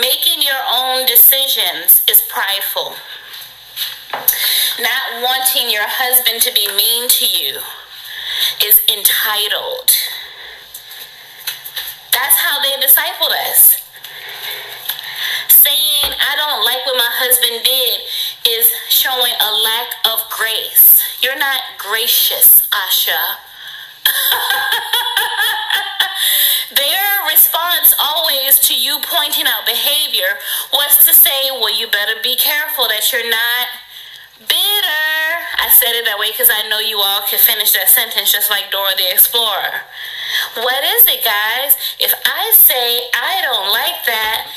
Making your own decisions is prideful. Not wanting your husband to be mean to you is entitled. That's how they discipled us. Saying, I don't like what my husband did, is showing a lack of grace. You're not gracious, Asha. to you pointing out behavior was to say, Well, you better be careful that you're not bitter. I said it that way because I know you all can finish that sentence just like Dora the Explorer. What is it, guys? If I say I don't like that,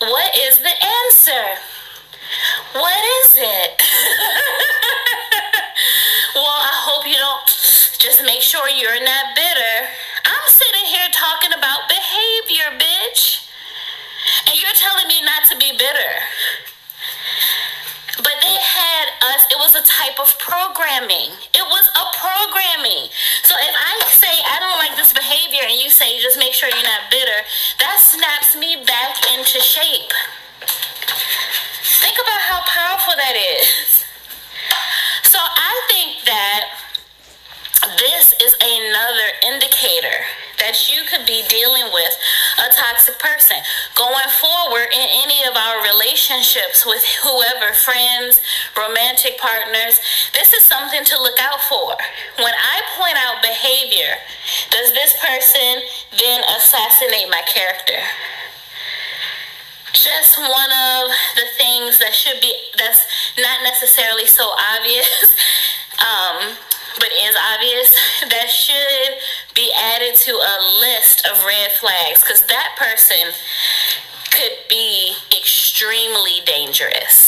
what is the answer? What is it? well, I hope you don't just make sure you're not bitter. I'm sitting here talking about behavior, bitch. And you're telling me not to be bitter. But they had us, it was a type of programming. It was a programming. So if I say I don't like this behavior and you say just make sure you're not bitter, that snaps me back into shape. Think about how powerful that is. So I think that this is another indicator that you could be dealing with a toxic person. Going forward in any of our relationships with whoever, friends, romantic partners, this is something to look out for. When I point out behavior, does this person then assassinate my character? Just one of the things that should be, that's not necessarily so obvious. Um, but is obvious, that should be added to a of red flags because that person could be extremely dangerous.